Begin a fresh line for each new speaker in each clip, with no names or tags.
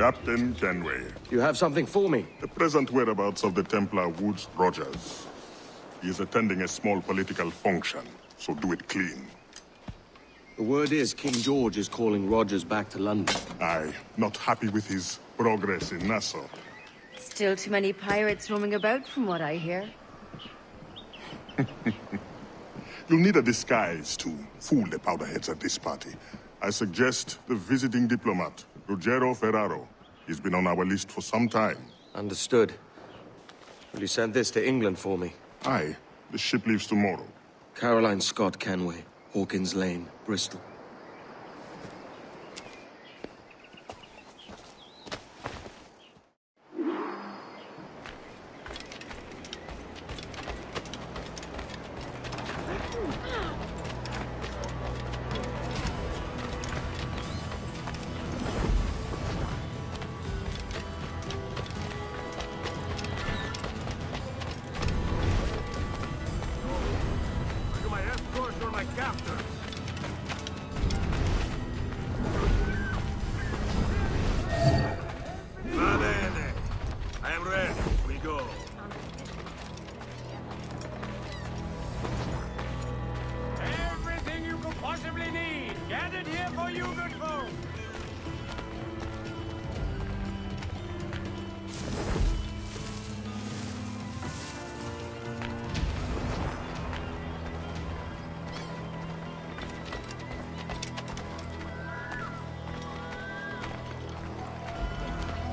Captain Kenway.
You have something for me?
The present whereabouts of the Templar Woodes Rogers. He is attending a small political function, so do it clean.
The word is King George is calling Rogers back to London.
Aye, not happy with his progress in Nassau.
Still too many pirates roaming about from what I hear.
You'll need a disguise to fool the powderheads at this party. I suggest the visiting diplomat, Ruggiero Ferraro. He's been on our list for some time.
Understood. Will you send this to England for me?
Aye, the ship leaves tomorrow.
Caroline Scott Kenway, Hawkins Lane, Bristol.
Escorts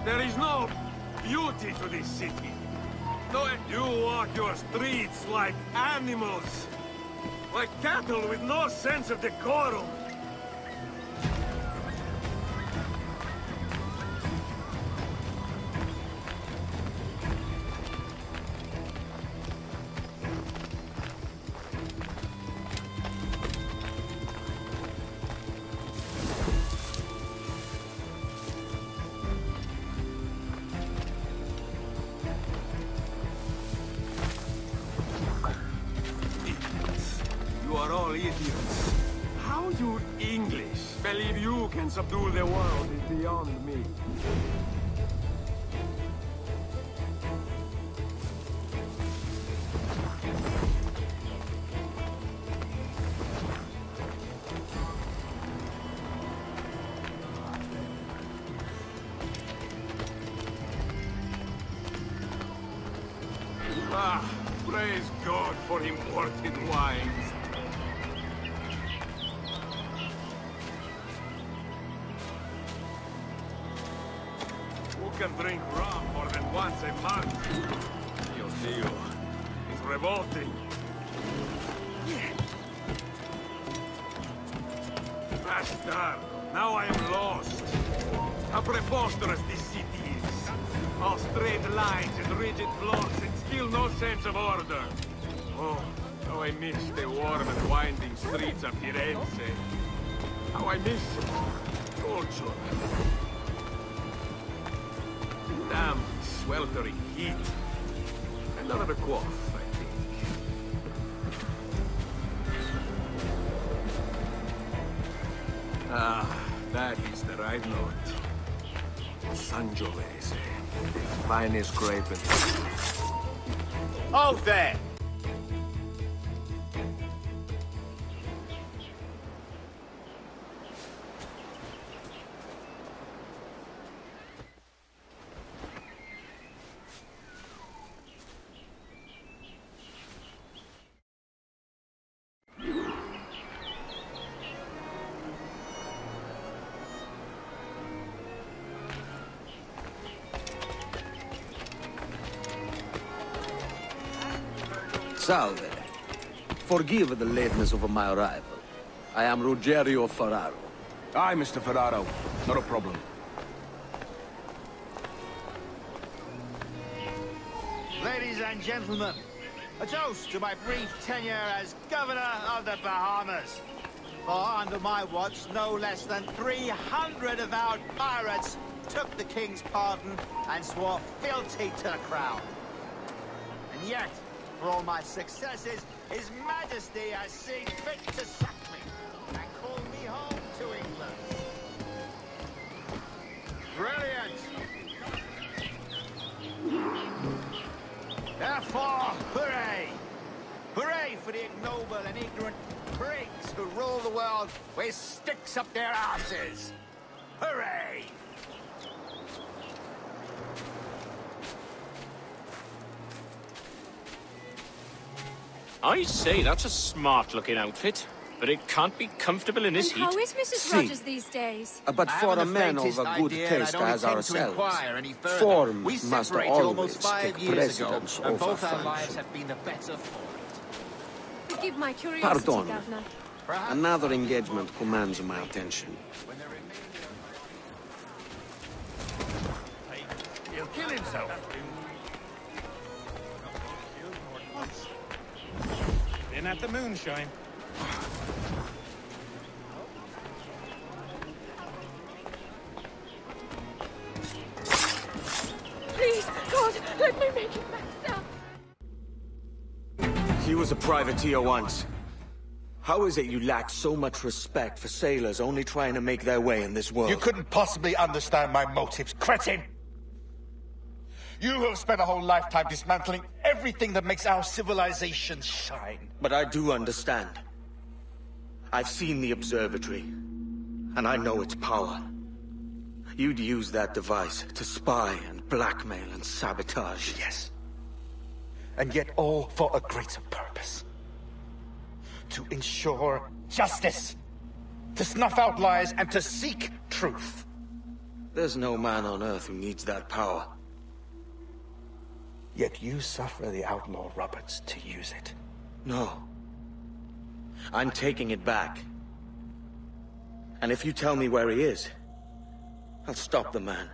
There is no beauty to this city. No, you walk your streets like animals. Like cattle with no sense of decorum. Believe you can subdue the world is beyond me. Ah, praise God for imported wines. Drink rum more than once a month? Dio. It's revolting. Bastard! Now I am lost. How preposterous this city is. All straight lines and rigid blocks and still no sense of order. Oh, how I miss the warm and winding streets of Firenze. How I miss culture. Damn, sweltering heat. Another quaff, I think. Ah, that is the right note. Sangiovese. The finest grape in...
Oh, there!
Salve. Forgive the lateness of my arrival. I am Ruggiero Ferraro.
Aye, Mr. Ferraro. Not a problem.
Ladies and gentlemen, a toast to my brief tenure as Governor of the Bahamas. For under my watch, no less than 300 avowed pirates took the King's pardon and swore fealty to the Crown. And yet, for all my successes, His Majesty has seen fit to sack me and call me home to England. Brilliant!
Therefore, hooray! Hooray for the ignoble and ignorant prigs who rule the world with sticks up their asses! Hooray!
I say that's a smart-looking outfit, but it can't be comfortable in this
And
heat.
how is Mrs.
See.
Rogers these days?
Uh, But
I
for a man of a good
idea, and I
taste as
intend
ourselves,
inquire any further.
form
we
must always
almost five
take
years ago,
precedence
and
over
both our lives have been the better for it.
Forgive my curiosity,
Pardon.
Governor.
Another engagement commands my attention.
he'll kill himself.
Been at the moonshine.
Please, God, let me make it back down.
He was a privateer once. How is it you lack so much respect for sailors only trying to make their way in this world?
You couldn't possibly understand my motives, cretin! You have spent a whole lifetime dismantling everything that makes our civilization shine.
But I do understand. I've seen the observatory, and I know its power. You'd use that device to spy and blackmail and sabotage.
Yes. And yet all for a greater purpose. To ensure justice. To snuff out lies and to seek truth.
There's no man on Earth who needs that power.
Yet you suffer the outlaw Roberts to use it.
No. I'm taking it back. And if you tell me where he is, I'll stop the man.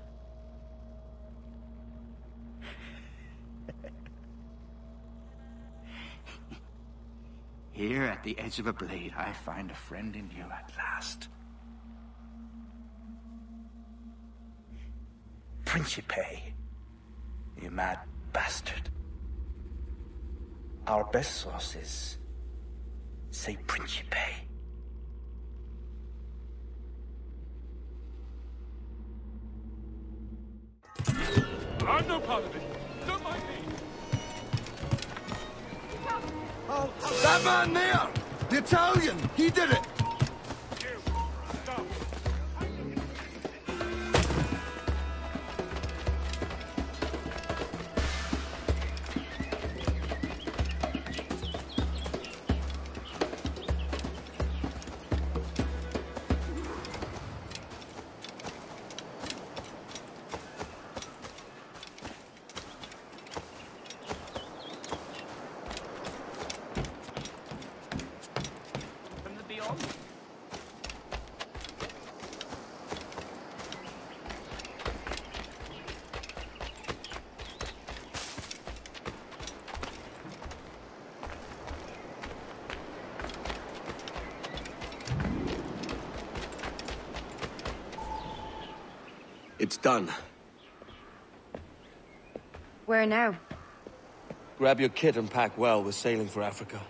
Here at the edge of a blade, I find a friend in you at last.
Principe. You mad bastard. Our best sources say Principe.
I'm no part of it. Don't mind me.
That man there! The Italian! He did it!
Beyond?
It's done.
Where now?
Grab your kit and pack well. We're sailing for Africa.